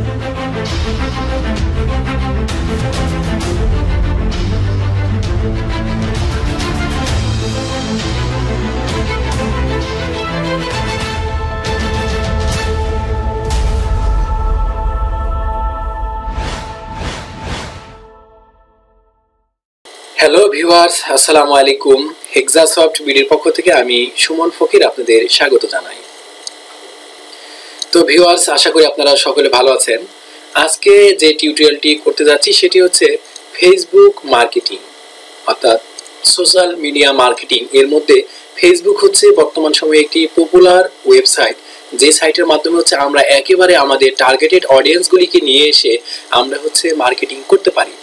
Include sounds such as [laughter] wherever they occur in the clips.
Hello viewers আসসালামু আলাইকুম হেক্সাসফট বিডির পক্ষ থেকে আমি সুমন ফকির আপনাদের স্বাগত জানাই। তো ভিউয়ার্স আশা করি আপনারা সকলে ভালো আছেন। আজকে যে টিউটোরিয়ালটি করতে যাচ্ছি, সেটি হচ্ছে ফেসবুক মার্কেটিং অর্থাৎ সোশ্যাল মিডিয়া মার্কেটিং এর মধ্যে ফেসবুক হচ্ছে বর্তমান সময়ে একটি পপুলার ওয়েবসাইট যে সাইটের মাধ্যমে হচ্ছে আমরা একেবারে আমাদের টার্গেটেড অডিয়েন্সগুলিকে নিয়ে এসে আমরা হচ্ছে মার্কেটিং করতে পারি।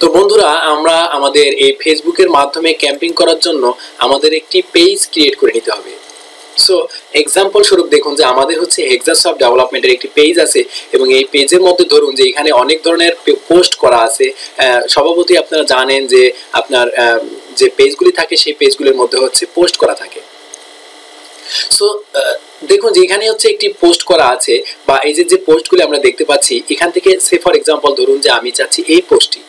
তো বন্ধুরা, আমরা আমাদের এই ফেসবুকের মাধ্যমে ক্যাম্পিং করার জন্য আমাদের একটি পেজ ক্রিয়েট করে নিতে হবে। সো এক্সাম্পল স্বরূপ দেখুন যে আমাদের হচ্ছে হেক্সাসফট ডেভেলপমেন্টের একটি পেজ আছে এবং এই পেজের মধ্যে ধরুন যে এখানে অনেক ধরনের পোস্ট করা আছে। স্বভাবতই আপনারা জানেন যে আপনার যে পেজগুলি থাকে সেই পেজগুলির মধ্যে হচ্ছে পোস্ট করা থাকে। সো দেখুন যে এখানে হচ্ছে একটি পোস্ট করা আছে বা এই যে যে পোস্টগুলি আমরা দেখতে পাচ্ছি, এখান থেকে সে ফর এক্সাম্পল ধরুন যে আমি চাচ্ছি এই পোস্টটি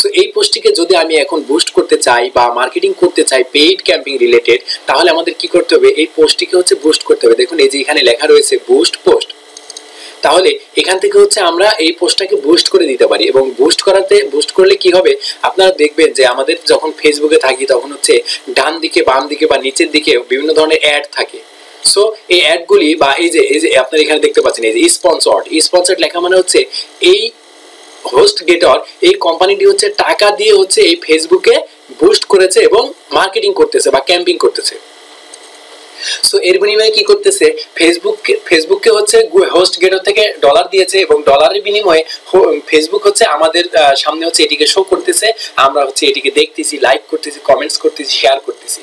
সো এই পোস্টটিকে যদি আমি এখন বুস্ট করতে চাই বা মার্কেটিং করতে চাই পেইড ক্যাম্পিং রিলেটেড তাহলে আমাদের কি করতে হবে? এই পোস্টটিকে হচ্ছে বুস্ট করতে হবে। দেখুন, এই যে এখানে লেখা রয়েছে বুস্ট পোস্ট তাহলে এখান থেকে হচ্ছে আমরা এই পোস্টটাকে বুস্ট করে দিতে পারি এবং বুস্ট করাতে বুস্ট করলে কি হবে? আপনারা দেখবেন যে আমাদের যখন ফেসবুকে থাকি, তখন হচ্ছে ডান দিকে, বাম দিকে বা নিচের দিকে বিভিন্ন ধরনের অ্যাড থাকে। সো এই অ্যাডগুলি বা এই যে এই যে আপনারা এখানে দেখতে পাচ্ছেন, এই যে স্পন্সর্ড স্পন্সর্ড লেখা মানে হচ্ছে এই হোস্ট গেটর এই কোম্পানিটি হচ্ছে টাকা দিয়ে হচ্ছে এই ফেসবুকে বুস্ট করেছে এবং মার্কেটিং করতেছে বা ক্যাম্পিং করতেছে। সো এর বিনিময়ে কি করতেছে? ফেসবুক ফেসবুককে হচ্ছে হোস্ট গেটর থেকে ডলার দিয়েছে এবং ডলারের বিনিময়ে ফেসবুক হচ্ছে আমাদের সামনে হচ্ছে এটিকে শো করতেছে। আমরা হচ্ছে এটিকে দেখতেছি লাইক করতেছি কমেন্টস করতেছি শেয়ার করতেছি।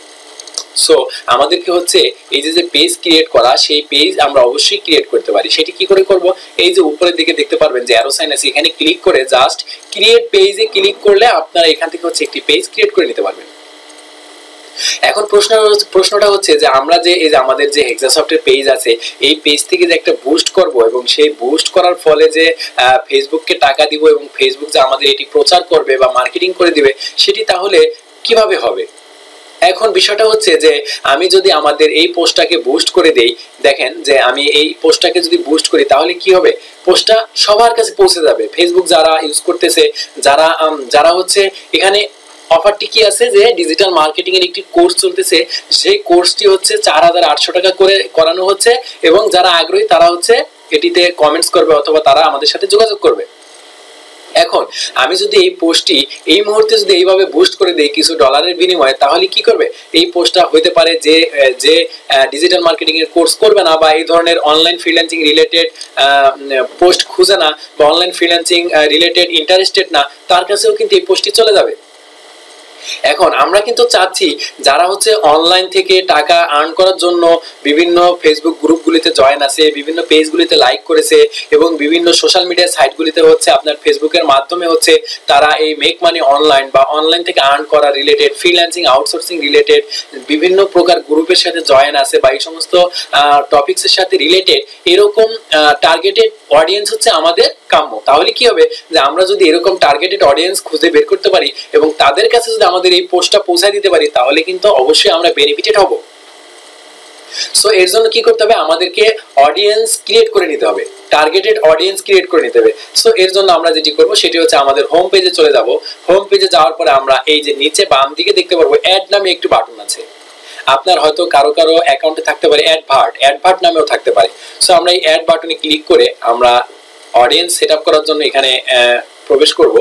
সো আমাদেরকে হচ্ছে এই যে যে পেজ ক্রিয়েট করা, সেই পেজ আমরা অবশ্যই ক্রিয়েট করতে পারি। সেটি কি করে করব? এই যে উপরের দিকে দেখতে পারবেন যে অ্যারো সাইন আছে, এখানে ক্লিক করে জাস্ট ক্রিয়েট পেজে ক্লিক করলে আপনারা এখান থেকে হচ্ছে একটি পেজ ক্রিয়েট করে নিতে পারবেন। এখন প্রশ্ন, প্রশ্নটা হচ্ছে যে আমরা যে, এই যে আমাদের যে হেক্সাসফটের পেজ আছে, এই পেজ থেকে যে একটা বুস্ট করব এবং সেই বুস্ট করার ফলে যে ফেসবুককে টাকা দিব এবং ফেসবুক যে আমাদের এটি প্রচার করবে বা মার্কেটিং করে দিবে, সেটি তাহলে কীভাবে হবে? এখন বিষয়টা হচ্ছে যে আমি যদি আমাদের এই পোস্টটাকে বুস্ট করে দেই, দেখেন যে আমি এই পোস্টটাকে যদি বুস্ট করি, তাহলে কি হবে? পোস্টটা সবার কাছে পৌঁছে যাবে। ফেসবুক যারা ইউজ করতেছে, যারা যারা হচ্ছে এখানে অফারটি কি আছে যে ডিজিটাল মার্কেটিং এর একটি কোর্স চলতেছে, সেই কোর্সটি হচ্ছে চার হাজার আটশো টাকা করে করানো হচ্ছে এবং যারা আগ্রহী তারা হচ্ছে এটিতে কমেন্টস করবে অথবা তারা আমাদের সাথে যোগাযোগ করবে। এখন, আমি যদি এই পোস্টটি এই মুহূর্তে যদি এইভাবে বুস্ট করে দেই কিছু ডলারের বিনিময়ে, তাহলে কি করবে? এই পোস্টটা হতে পারে যে যে ডিজিটাল মার্কেটিং এর কোর্স করবে না বা এই ধরনের অনলাইন ফ্রিল্যান্সিং রিলেটেড পোস্ট খুঁজে না বা অনলাইন ফ্রিল্যান্সিং রিলেটেড ইন্টারেস্টেড না, তার কাছেও কিন্তু এই পোস্টটি চলে যাবে। এখন আমরা কিন্তু চাচ্ছি যারা হচ্ছে অনলাইন থেকে টাকা আর্ন করার জন্য বিভিন্ন ফেসবুক গ্রুপগুলিতে জয়েন আছে, বিভিন্ন পেজগুলিতে লাইক করেছে এবং বিভিন্ন সোশ্যাল মিডিয়া সাইটগুলিতে হচ্ছে আপনার ফেসবুকের মাধ্যমে হচ্ছে তারা এই মেক মানি অনলাইন বা অনলাইন থেকে আর্ন করা রিলেটেড ফ্রিল্যান্সিং আউটসোর্সিং রিলেটেড বিভিন্ন প্রকার গ্রুপের সাথে জয়েন আছে বা এই সমস্ত টপিক্সের সাথে রিলেটেড এরকম টার্গেটেড অডিয়েন্স হচ্ছে আমাদের কাম্য। তাহলে কি হবে? যে আমরা যদি এরকম টার্গেটেড অডিয়েন্স খুঁজে বের করতে পারি এবং তাদের কাছে যদি আমাদের এই পোস্টটা পৌঁছায় দিতে পারি, তাহলে কিন্তু অবশ্যই আমরা বেনিফিটেড হব। সো এর জন্য কি করতে হবে? আমাদেরকে অডিয়েন্স ক্রিয়েট করে নিতে হবে। টার্গেটেড অডিয়েন্স ক্রিয়েট করে নিতে হবে। সো এর জন্য আমরা যেটি করব, সেটি হচ্ছে আমাদের হোম পেজে চলে যাব। হোম পেজে যাওয়ার পরে আমরা এই যে নিচে বাম দিকে দেখতে পারব অ্যাড নামে একটি বাটন আছে। আপনার হয়তো কারও কারও অ্যাকাউন্টে থাকতে পারে অ্যাডভার্ট অ্যাডভার্ট নামেও থাকতে পারে। সো আমরা এই অ্যাড বাটনে ক্লিক করে আমরা অডিয়েন্স সেট করার জন্য এখানে প্রবেশ করব।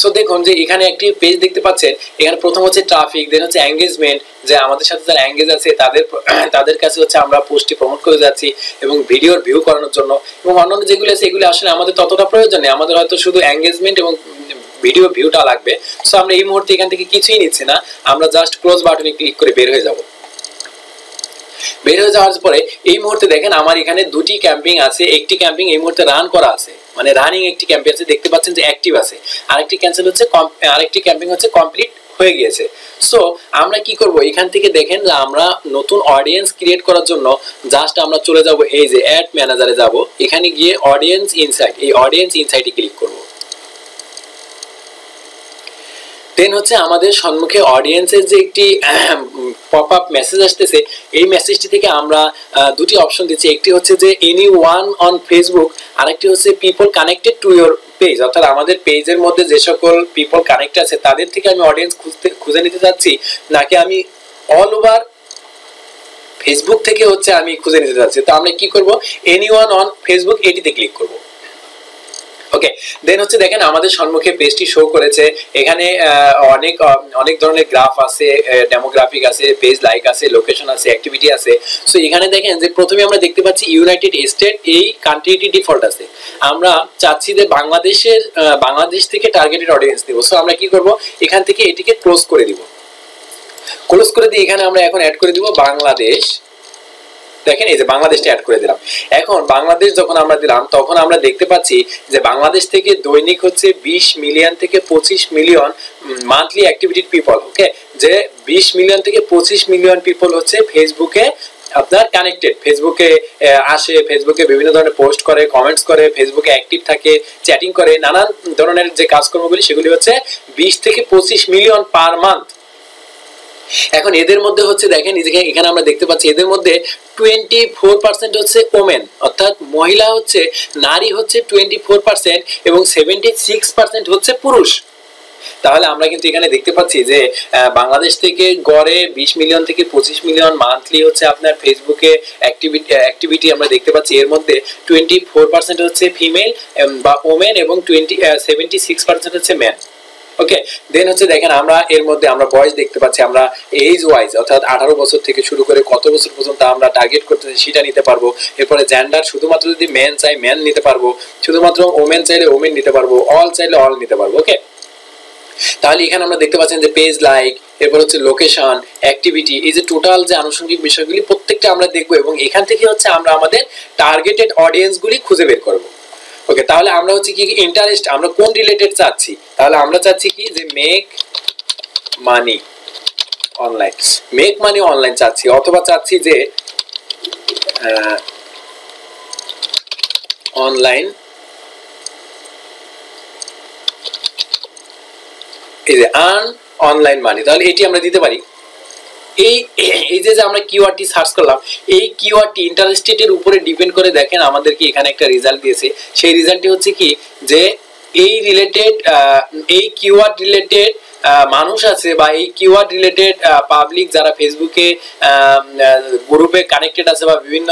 সো দেখুন যে এখানে একটি পেজ দেখতে পাচ্ছেন। এখানে প্রথম হচ্ছে ট্রাফিক দেন হচ্ছে এঙ্গেজমেন্ট যে আমাদের সাথে যারা এঙ্গেজ আছে, তাদের [clears throat] তাদের কাছে হচ্ছে আমরা পোস্টটি প্রমোট করে যাচ্ছি এবং ভিডিওর ভিউ করানোর জন্য। এবং অন্যান্য যেগুলো আছে, এগুলো আসলে আমাদের ততটা প্রয়োজন নেই। আমাদের হয়তো শুধু এঙ্গেজমেন্ট এবং ভিডিও ভিউটা লাগবে। সো আমরা এই মুহূর্তে এখান থেকে কিছুই নিচ্ছি না। আমরা জাস্ট ক্লোজ বাটনে ক্লিক করে বের হয়ে যাব। বের হয়ে যাওয়ার পরে এই মুহূর্তে দেখেন আমার এখানে দুটি ক্যাম্পিং আছে, একটি ক্যাম্পিং এই মুহূর্তে রান করা আছে। মানে রানিং একটি ক্যাম্পিং আছে, দেখতে পাচ্ছেন যে অ্যাক্টিভ আছে। আরেকটি ক্যান্সেল হচ্ছে আরেকটি ক্যাম্পিং হচ্ছে কমপ্লিট হয়ে গিয়েছে। সো আমরা কি করব? এখান থেকে দেখেন যে আমরা নতুন অডিয়েন্স ক্রিয়েট করার জন্য জাস্ট আমরা চলে যাব এই যে অ্যাড ম্যানেজারে যাব। এখানে গিয়ে অডিয়েন্স ইনসাইট এই অডিয়েন্স ইনসাইটে ক্লিক করব। দেন হচ্ছে আমাদের সম্মুখে অডিয়েন্সের যে একটি পপ আপ মেসেজ আসতেছে, এই মেসেজটি থেকে আমরা দুটি অপশন দিচ্ছি। একটি হচ্ছে যে এনি ওয়ান অন ফেসবুক আরেকটি হচ্ছে people connected to your page অর্থাৎ আমাদের পেজের মধ্যে যে সকল পিপল কানেক্ট আছে, তাদের থেকে আমি অডিয়েন্স খুঁজতে, খুঁজে নিতে চাচ্ছি, নাকি আমি অল ওভার ফেসবুক থেকে হচ্ছে আমি খুঁজে নিতে চাচ্ছি। তো আমরা কি করব? এনি ওয়ান অন ফেসবুক এটিতে ক্লিক করব। ওকে দেন হচ্ছে দেখেন আমাদের সম্মুখে পেজটি শো করেছে। এখানে অনেক অনেক ধরনের গ্রাফ আছে ডেমোগ্রাফিক আছে পেজ লাইক আছে লোকেশন আছে অ্যাক্টিভিটি আছে। সো এখানে দেখেন যে প্রথমে আমরা দেখতে পাচ্ছি ইউনাইটেড স্টেট এই কান্ট্রিটি ডিফল্ট আছে। আমরা চাচ্ছি যে বাংলাদেশের বাংলাদেশ থেকে টার্গেটেড অডিয়েন্স দেবো। সো আমরা কি করব? এখান থেকে এটিকে ক্লোজ করে দিব। ক্লোজ করে দিয়ে এখানে আমরা এখন অ্যাড করে দিব বাংলাদেশ। দেখেন এই যে বাংলাদেশটা অ্যাড করে দিলাম। এখন বাংলাদেশ যখন আমরা দিলাম, তখন আমরা দেখতে পাচ্ছি যে বাংলাদেশ থেকে দৈনিক হচ্ছে বিশ মিলিয়ন থেকে পঁচিশ million monthly activity people okay যে বিশ মিলিয়ন থেকে পঁচিশ মিলিয়ন পিপল হচ্ছে ফেসবুকে আপনার কানেক্টেড ফেসবুকে আসে ফেসবুকে বিভিন্ন ধরনের পোস্ট করে কমেন্টস করে ফেসবুকে অ্যাক্টিভ থাকে চ্যাটিং করে, নানান ধরনের যে কাজকর্মগুলি, সেগুলি হচ্ছে বিশ থেকে পঁচিশ মিলিয়ন পার মান্থ এখন এদের মধ্যে হচ্ছে দেখেন এখানে আমরা দেখতে পাচ্ছি, এদের মধ্যে টোয়েন্টি ফোর পার্সেন্ট হচ্ছে ওমেন অর্থাৎ মহিলা হচ্ছে, নারী হচ্ছে টোয়েন্টি ফোর পার্সেন্ট এবং সেভেন্টি সিক্স পার্সেন্ট হচ্ছে পুরুষ। তাহলে আমরা কিন্তু এখানে দেখতে পাচ্ছি যে বাংলাদেশ থেকে গড়ে বিশ মিলিয়ন থেকে পঁচিশ মিলিয়ন মান্থলি হচ্ছে আপনার ফেসবুকে অ্যাক্টিভিটি অ্যাক্টিভিটি আমরা দেখতে পাচ্ছি। এর মধ্যে টোয়েন্টি ফোর পার্সেন্ট হচ্ছে ফিমেল বা ওমেন এবং টোয়েন্টি সেভেন্টি সিক্স পার্সেন্ট হচ্ছে ম্যান ওকে দেন হচ্ছে দেখেন, আমরা এর মধ্যে আমরা বয়স দেখতে পাচ্ছি, আমরা এজ ওয়াইজ অর্থাৎ আঠারো বছর থেকে শুরু করে কত বছর পর্যন্ত আমরা টার্গেট করতেছি সেটা নিতে পারব। এরপরে জেন্ডার শুধুমাত্র যদি মেন চাই মেন নিতে পারব। শুধুমাত্র ওমেন চাইলে ওমেন নিতে পারব অল চাইলে অল নিতে পারব ওকে তাহলে এখানে আমরা দেখতে পাচ্ছেন যে পেজ লাইক এরপর হচ্ছে লোকেশন অ্যাক্টিভিটি এই যে টোটাল যে আনুষঙ্গিক বিষয়গুলি প্রত্যেকটা আমরা দেখব এবং এখান থেকে হচ্ছে আমরা আমাদের টার্গেটেড অডিয়েন্সগুলি খুঁজে বের করব। ওকে তাহলে আমরা হচ্ছে কি ইন্টারেস্ট আমরা কোন রিলেটেড চাচ্ছি? তাহলে আমরা চাচ্ছি কি যে make money online make money online চাচ্ছি, অথবা চাচ্ছি যে অনলাইন এই যে আর্ন অনলাইন মানি তাহলে এটি আমরা দিতে পারি। এই এই যে আমরা কিওয়ার্ডটি সার্চ করলাম, এই কিওয়ার্ডটি ইন্টারেস্টেডের উপরে ডিপেন্ড করে দেখেন আমাদেরকে এখানে একটা রেজাল্ট দিয়েছে। সেই রেজাল্টটি হচ্ছে কি? যে এই রিলেটেড এই কিওয়ার্ড রিলেটেড মানুষ আছে বা এই কিওয়ার্ড রিলেটেড পাবলিক যারা ফেসবুকে গ্রুপে কানেক্টেড আছে বা বিভিন্ন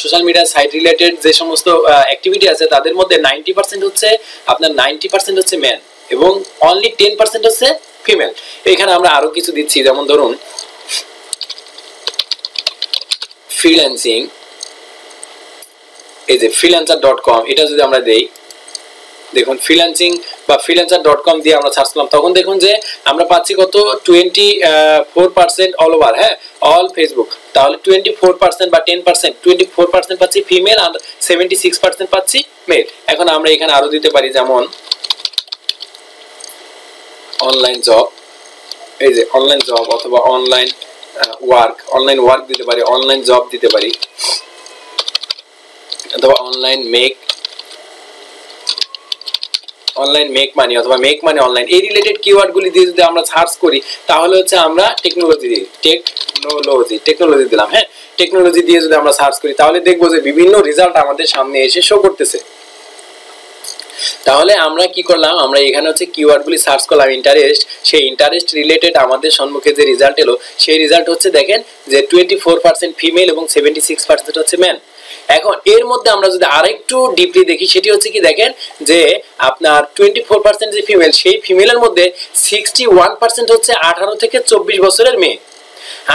সোশ্যাল মিডিয়া সাইট রিলেটেড যে সমস্ত অ্যাক্টিভিটি আছে, তাদের মধ্যে নাইনটি পার্সেন্ট হচ্ছে আপনার নাইনটি পার্সেন্ট হচ্ছে ম্যান এবং অনলি টেন পার্সেন্ট হচ্ছে ফিমেল এখানে আমরা আরও কিছু দিচ্ছি, যেমন ধরুন ফ্রিল্যান্সিং এই যে ফ্রিল্যান্সার ডট কম এটা যদি আমরা দেই, দেখুন ফ্রিল্যান্সিং বা ফ্রিল্যান্সার ডট কম দিয়ে আমরা সার্চ করলাম, তখন দেখুন যে আমরা পাচ্ছি কত? Twenty four percent all over হ্যাঁ? অল ফেসবুক তাহলে টোয়েন্টি ফোর পার্সেন্ট বা ten percent twenty four percent পাচ্ছি ফিমেল আর সেভেন্টি সিক্স পার্সেন্ট পাচ্ছি মেল এখন আমরা এখানে আরও দিতে পারি যেমন অনলাইন জব এই যে অনলাইন জব অথবা অনলাইন ওয়ার্ক অনলাইন ওয়ার্ক দিতে পারি অনলাইন জব দিতে পারি, অথবা online make online make money অথবা মেক মানি অনলাইন এই রিলেটেড কিওয়ার্ডগুলি দিয়ে যদি আমরা সার্চ করি, তাহলে হচ্ছে আমরা টেকনোলজি দিই টেকনোলজি টেকনোলজি দিলাম হ্যাঁ? টেকনোলজি দিয়ে যদি আমরা সার্চ করি, তাহলে দেখব যে বিভিন্ন রেজাল্ট আমাদের সামনে এসে শো করতেছে। তাহলে আমরা কি করলাম? আমরা এখানে হচ্ছে কিওয়ার্ডগুলি সার্চ করলাম ইন্টারেস্ট সেই ইন্টারেস্ট রিলেটেড আমাদের সম্মুখে যে রেজাল্ট এলো, সেই রেজাল্ট হচ্ছে দেখেন যে টোয়েন্টি ফোর পার্সেন্ট ফিমেল এবং সেভেন্টি সিক্স পার্সেন্ট হচ্ছে ম্যান এখন এর মধ্যে আমরা যদি আরেকটু ডিপলি দেখি, সেটি হচ্ছে কি দেখেন যে আপনার টোয়েন্টি ফোর পার্সেন্ট যে ফিমেল সেই ফিমেলের মধ্যে সিক্সটি ওয়ান পার্সেন্ট হচ্ছে আঠারো থেকে চব্বিশ বছরের মেয়ে।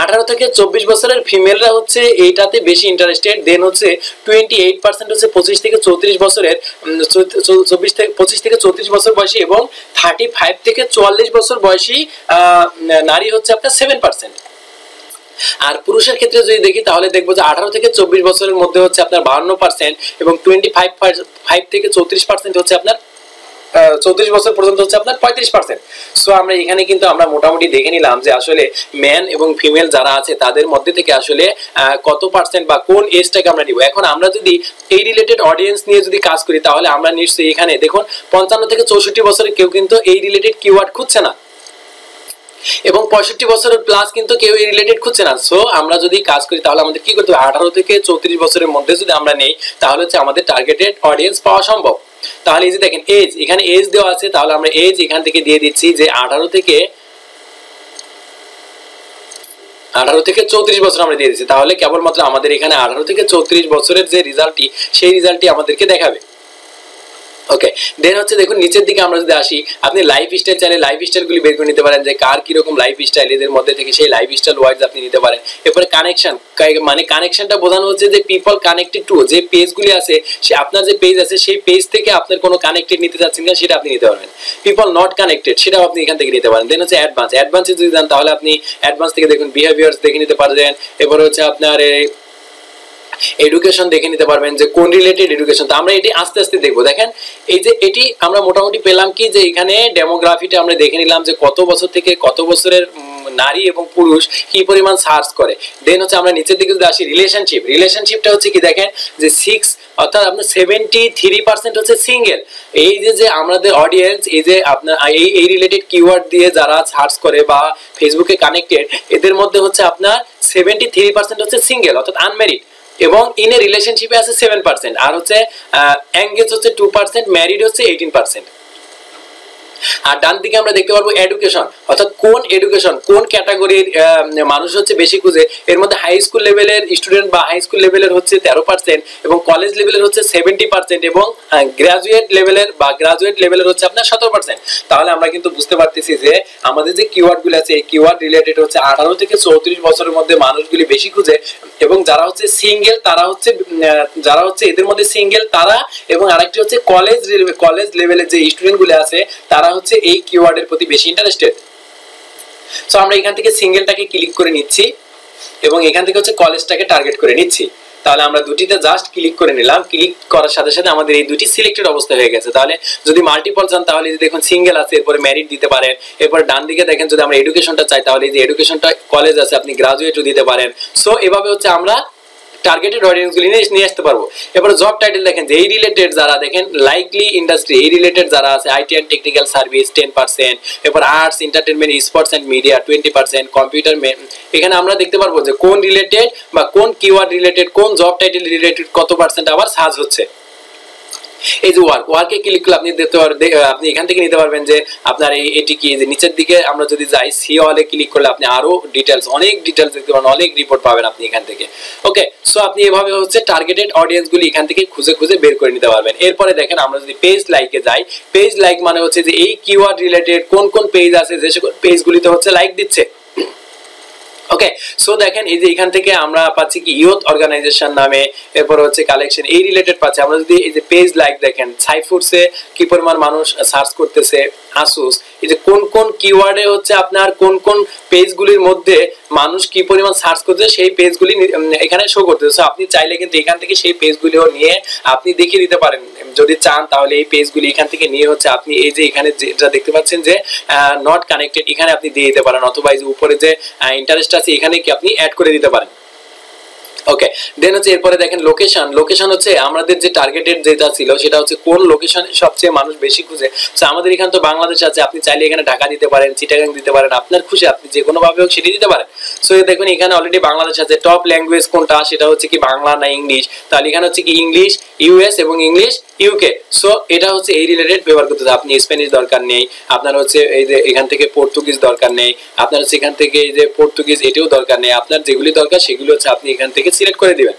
আঠারো থেকে চব্বিশ বছরের ফিমেলরা হচ্ছে এইটাতে বেশি ইন্টারেস্টেড দেন হচ্ছে টোয়েন্টি এইট পার্সেন্ট হচ্ছে পঁচিশ থেকে চৌত্রিশ বছরের চব্বিশ থেকে, পঁচিশ থেকে চৌত্রিশ বছর বয়সী এবং থার্টি ফাইভ থেকে চুয়াল্লিশ বছর বয়সী নারী হচ্ছে আপনার সেভেন পার্সেন্ট আর পুরুষের ক্ষেত্রে যদি দেখি, তাহলে দেখব যে আঠারো থেকে চব্বিশ বছরের মধ্যে হচ্ছে আপনার বাহান্ন পার্সেন্ট এবং টোয়েন্টি ফাইভ ফাইভ থেকে চৌত্রিশ পার্সেন্ট হচ্ছে আপনার চৌত্রিশ বছর পর্যন্ত হচ্ছে আপনার পঁয়ত্রিশ পার্সেন্ট সো আমরা এখানে কিন্তু আমরা মোটামুটি দেখে নিলাম যে আসলে ম্যান এবং ফিমেল যারা আছে, তাদের মধ্যে থেকে আসলে কত পার্সেন্ট বা কোন এজটাকে আমরা নিব। এখন আমরা যদি এই রিলেটেড অডিয়েন্স নিয়ে যদি কাজ করি, তাহলে আমরা নিশ্চয়ই এখানে দেখুন, পঞ্চান্ন থেকে চৌষট্টি বছরের কেউ কিন্তু এই রিলেটেড কিওয়ার্ড খুঁজছে না। এবং পঁয়ষট্টি বছরের প্লাস কিন্তু কেউ এই রিলেটেড খুঁজছে না। সো আমরা যদি কাজ করি, তাহলে আমাদের কি করতে হবে? আঠারো থেকে চৌত্রিশ বছরের মধ্যে যদি আমরা নেই, তাহলে হচ্ছে আমাদের টার্গেটেড অডিয়েন্স পাওয়া সম্ভব। তাহলে এই যে দেখেন এজ এখানে এজ দেওয়া আছে, তাহলে আমরা এজ এখান থেকে দিয়ে দিচ্ছি যে আঠারো থেকে আঠারো থেকে চৌত্রিশ বছর আমরা দিয়ে দিচ্ছি। তাহলে কেবলমাত্র আমাদের এখানে আঠারো থেকে চৌত্রিশ বছরের যে রেজাল্টটি সেই রেজাল্টটি আমাদেরকে দেখাবে। ওকে দেন হচ্ছে দেখুন, নিচের দিকে আমরা যদি আসি, আপনি লাইফ স্টাইল চাইলে লাইফ স্টাইলগুলি বের করে নিতে পারেন, যে কার কীরকম লাইফ স্টাইল এদের মধ্যে থেকে সেই লাইফ স্টাইল ওয়াইজ আপনি নিতে পারেন। এরপরে কানেকশন মানে কানেকশনটা বোঝানো হচ্ছে যে পিপল কানেক্টেড টু যে পেজগুলি আছে, সে আপনার যে পেজ আছে, সেই পেজ থেকে আপনার কোনো কানেক্টেড নিতে চাচ্ছেন কিনা সেটা আপনি নিতে পারবেন। পিপল নট কানেক্টেড সেটাও আপনি এখান থেকে নিতে পারেন। দেন হচ্ছে অ্যাডভান্স অ্যাডভান্সে যদি যান, তাহলে আপনি অ্যাডভান্স থেকে দেখুন বিহেভিয়ার্স দেখে নিতে পারবেন। এরপরে হচ্ছে আপনার এডুকেশন দেখে নিতে পারবেন যে কোন রিলেটেড এডুকেশন তো আমরা এটি আস্তে আস্তে দেখব। দেখেন, এই যে এটি আমরা মোটামুটি পেলাম কি যে এখানে ডেমোগ্রাফিটা আমরা দেখে নিলাম যে কত বছর থেকে কত বছরের নারী এবং পুরুষ কি পরিমাণ সার্চ করে। দেন হচ্ছে আমরা নিচের দিকে যদি আসি রিলেশনশিপ রিলেশনশিপটা হচ্ছে কি দেখেন যে সিক্স অর্থাৎ আপনার সেভেন্টি থ্রি পার্সেন্ট হচ্ছে সিঙ্গেল এই যে যে আমাদের অডিয়েন্স এই যে আপনার, এই এই রিলেটেড কিওয়ার্ড দিয়ে যারা সার্চ করে বা ফেসবুকে কানেক্টেড এদের মধ্যে হচ্ছে আপনার সেভেন্টি থ্রি পার্সেন্ট হচ্ছে সিঙ্গেল অর্থাৎ আনমেরিড এবং ইন এ রিলেশনশিপে আছে সেভেন পার্সেন্ট আর হচ্ছে এঙ্গেজ হচ্ছে টু পার্সেন্ট ম্যারিড হচ্ছে এইটিন পার্সেন্ট আর ডান দিকে আমরা দেখতে পারব এডুকেশন অর্থাৎ কোন এডুকেশন কোন ক্যাটাগরির মানুষ হচ্ছে বেশি খুঁজে? এর মধ্যে হাই স্কুল লেভেলের স্টুডেন্ট বা হাই স্কুল লেভেলের হচ্ছে তেরো পার্সেন্ট এবং কলেজ লেভেলের হচ্ছে সেভেন্টি পার্সেন্ট এবং গ্রাজুয়েট লেভেলের বা গ্রাজুয়েট লেভেলের হচ্ছে আপনার সতেরো পার্সেন্ট তাহলে আমরা কিন্তু বুঝতে পারতেছি যে আমাদের যে কিওয়ার্ডগুলো আছে, এই কিওয়ার্ড রিলেটেড হচ্ছে আঠারো থেকে চৌত্রিশ বছরের মধ্যে মানুষগুলি বেশি খুঁজে এবং যারা হচ্ছে সিঙ্গেল তারা হচ্ছে যারা হচ্ছে এদের মধ্যে সিঙ্গেল তারা এবং আরেকটি হচ্ছে কলেজ কলেজ লেভেলের যে স্টুডেন্টগুলো আছে, তারা হচ্ছে এই কিওয়ার্ডের প্রতি বেশি ইন্টারেস্টেড সো আমরা এখান থেকে সিঙ্গেলটাকে ক্লিক করে নিচ্ছি এবং এখান থেকে হচ্ছে কলেজটাকে টার্গেট করে নিচ্ছি। তাহলে আমরা দুটিতে জাস্ট ক্লিক করে নিলাম। ক্লিক করার সাথে সাথে আমাদের এই দুটি সিলেক্টেড অবস্থা হয়ে গেছে। তাহলে যদি মাল্টিপল চান, তাহলে যদি দেখুন সিঙ্গেল আছে, এরপরে ম্যারিট দিতে পারেন। এরপর ডান দিকে দেখেন, যদি আমরা এডুকেশনটা চাই, তাহলে এই যে এডুকেশনটা কলেজ আছে, আপনি গ্রাজুয়েটও দিতে পারেন। সো এভাবে হচ্ছে আমরা টার্গেটেড অডিয়েন্সগুলি নিয়ে আসতে পারব। এবার জব টাইটেল দেখেন যে, এই রিলেটেড যারা, দেখেন লাইকলি ইন্ডাস্ট্রি এই রিলেটেড যারা আছে IT and technical service ten percent এরপর arts entertainment sports and media twenty percent computer এখানে আমরা দেখতে পারব যে কোন রিলেটেড বা কোন কিওয়ার্ড রিলেটেড কোন জব টাইটেল রিলেটেড কত পার্সেন্ট আবার সার্চ হচ্ছে। এই যে ওয়ার্ক, ওয়ার্কে ক্লিক করলে আপনি দেখতে পারবেন আপনি এখান থেকে নিতে পারবেন যে আপনার এই এটি কি? যে নিচের দিকে আমরা যদি যাই, সি ওয়ালে ক্লিক করলে আপনি আরও ডিটেলস অনেক ডিটেলস দেখতে পাবেন, অনেক রিপোর্ট পাবেন আপনি এখান থেকে। ওকে সো আপনি এভাবে হচ্ছে টার্গেটেড অডিয়েন্সগুলি এখান থেকে খুঁজে খুঁজে বের করে নিতে পারবেন। এরপরে দেখেন আমরা যদি পেজ লাইকে যাই পেজ লাইক মানে হচ্ছে যে এই কিওয়ার্ড রিলেটেড কোন কোন পেজ আছে, যে সকল পেজগুলিতে হচ্ছে লাইক দিচ্ছে। ওকে সো দেখেন এই যে এখান থেকে আমরা পাচ্ছি কি ইউথ অর্গানাইজেশন নামে, এরপর হচ্ছে কালেকশন এই রিলেটেড পাচ্ছি। আমরা যদি এই যে পেজ লাইক দেখেন সাইফুডসে কি পরিমাণ মানুষ সার্চ করতেছে আসুস এই যে কোন কোন কিওয়ার্ডে হচ্ছে আপনার কোন কোন পেজগুলির মধ্যে মানুষ কি পরিমাণ সার্চ করছে সেই পেজগুলি এখানে শো করতেছে। আপনি চাইলে কিন্তু এখান থেকে সেই পেজগুলিও নিয়ে আপনি দেখিয়ে দিতে পারেন। যদি চান, তাহলে এই পেজগুলি এখান থেকে নিয়ে হচ্ছে আপনি এই যে এখানে যেটা দেখতে পাচ্ছেন যে নট কানেক্টেড এখানে আপনি দিয়ে দিতে পারেন, অথবা এই যে উপরে যে ইন্টারেস্ট আছে, এখানে কি আপনি অ্যাড করে দিতে পারেন। ওকে দেন হচ্ছে এরপরে দেখেন লোকেশন লোকেশন হচ্ছে আমাদের যে টার্গেটেড যেটা ছিল, সেটা হচ্ছে কোন লোকেশনে সবচেয়ে মানুষ বেশি খুঁজে। তো আমাদের এখানে তো বাংলাদেশ আছে, আপনি চাইলে এখানে ঢাকা দিতে পারেন চিটাগাং দিতে পারেন, আপনার খুশি, আপনি যে কোনো ভাবে হোক সেটি দিতে পারেন। সো দেখুন এখানে অলরেডি বাংলাদেশ আছে টপ ল্যাঙ্গুয়েজ কোনটা, সেটা হচ্ছে কি বাংলা না ইংলিশ? তাহলে এখানে হচ্ছে কি ইংলিশ ইউএস এবং ইংলিশ ইউকে সো এটা হচ্ছে এই রিলেটেড ব্যবহার করতে আপনি স্প্যানিশ দরকার নেই, আপনার হচ্ছে এই যে এখান থেকে পর্তুগিজ দরকার নেই, আপনার হচ্ছে এখান থেকে এই যে পর্তুগিজ এটাও দরকার নেই, আপনার যেগুলি দরকার সেগুলো হচ্ছে আপনি এখান থেকে সিলেক্ট করে দিবেন।